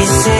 You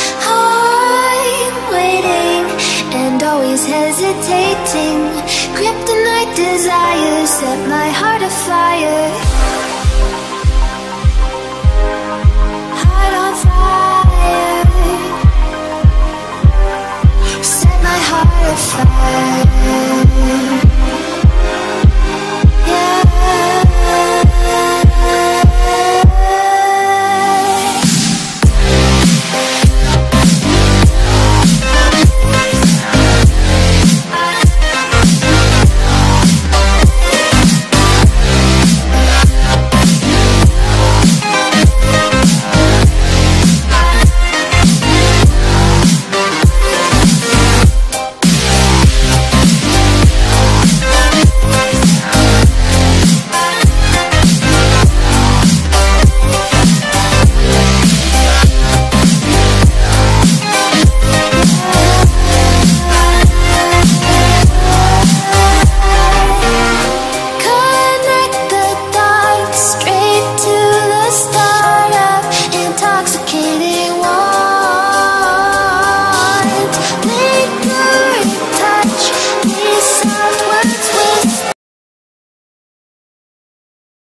hesitating. Kryptonite desires